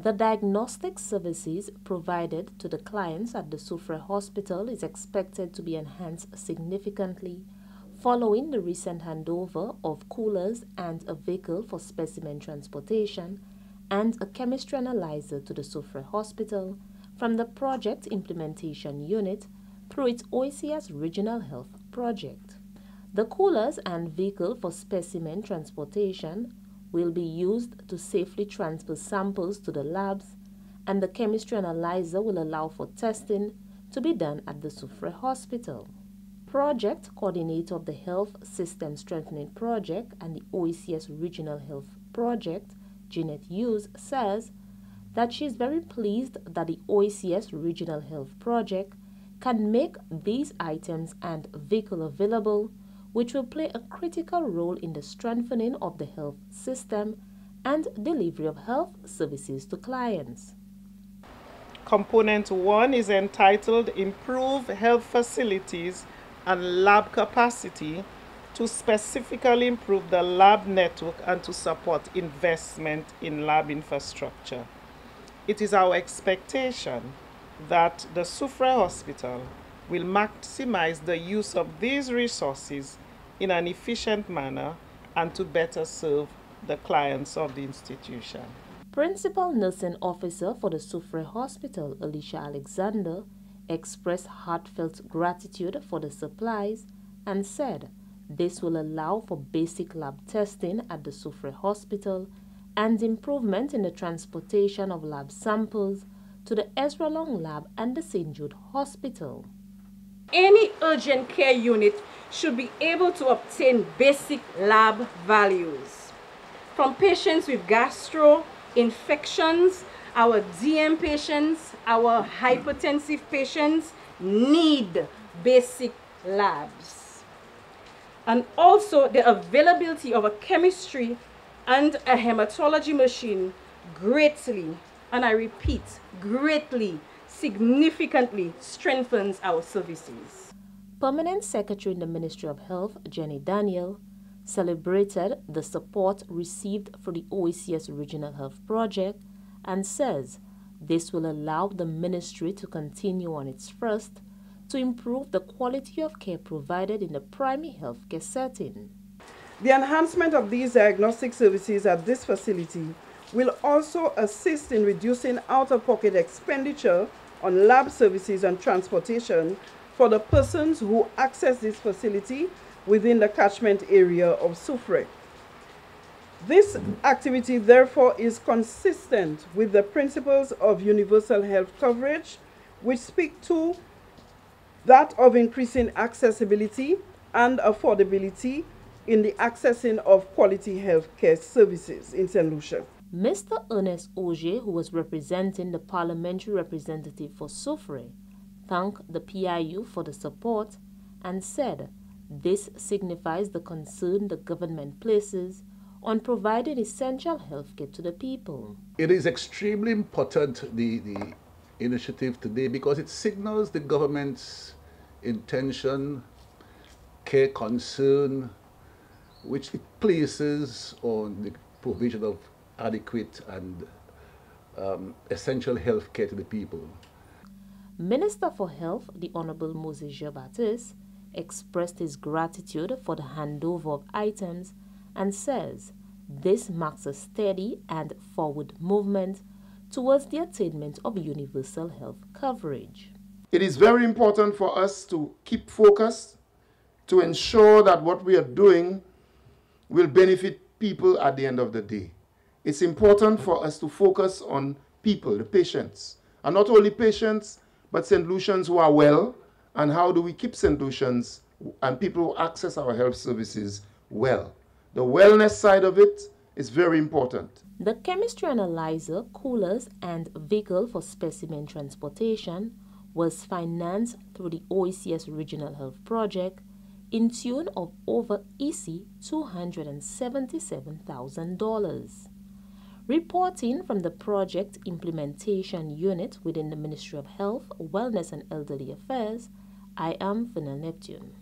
The diagnostic services provided to the clients at the Soufriere Hospital is expected to be enhanced significantly following the recent handover of coolers and a vehicle for specimen transportation and a chemistry analyzer to the Soufriere Hospital from the Project Implementation Unit through its OECS Regional Health Project. The coolers and vehicle for specimen transportation will be used to safely transfer samples to the labs, and the chemistry analyzer will allow for testing to be done at the Soufriere Hospital. Project Coordinator of the Health System Strengthening Project and the OECS Regional Health Project, Jeanette Hughes, says that she is very pleased that the OECS Regional Health Project can make these items and vehicle available which will play a critical role in the strengthening of the health system and delivery of health services to clients. Component 1 is entitled Improve Health Facilities and Lab Capacity to specifically improve the lab network and to support investment in lab infrastructure. It is our expectation that the Soufriere Hospital will maximize the use of these resources in an efficient manner and to better serve the clients of the institution. Principal Nursing Officer for the Soufriere Hospital, Alicia Alexander, expressed heartfelt gratitude for the supplies and said this will allow for basic lab testing at the Soufriere Hospital and improvement in the transportation of lab samples to the Ezra Long Lab and the St. Jude Hospital. Any urgent care unit should be able to obtain basic lab values. From patients with gastro, infections, our DM patients, our hypertensive patients need basic labs. And also the availability of a chemistry and a hematology machine greatly, and I repeat, greatly, significantly strengthens our services. Permanent Secretary in the Ministry of Health, Jenny Daniel, celebrated the support received for the OECS Regional Health Project and says this will allow the ministry to continue on its thrust to improve the quality of care provided in the primary health care setting. The enhancement of these diagnostic services at this facility will also assist in reducing out-of-pocket expenditure on lab services and transportation for the persons who access this facility within the catchment area of Soufriere. This activity therefore is consistent with the principles of universal health coverage which speak to that of increasing accessibility and affordability in the accessing of quality health care services in St. Lucia. Mr. Ernest Auger, who was representing the parliamentary representative for Soufriere, thanked the PIU for the support and said this signifies the concern the government places on providing essential health care to the people. It is extremely important, the, the initiative today, because it signals the government's intention, care, concern, which it places on the provision of adequate and um, essential health care to the people. Minister for Health, the Honorable Moses Jean-Baptiste, expressed his gratitude for the handover of items and says this marks a steady and forward movement towards the attainment of universal health coverage. It is very important for us to keep focused to ensure that what we are doing will benefit people at the end of the day. It's important for us to focus on people, the patients, and not only patients, but St. Lucians who are well, and how do we keep St. Lucians and people who access our health services well. The wellness side of it is very important. The chemistry analyzer, coolers, and vehicle for specimen transportation was financed through the OECS Regional Health Project in tune of over EC $277,000. Reporting from the Project Implementation Unit within the Ministry of Health, Wellness and Elderly Affairs, I am Fernelle Neptune.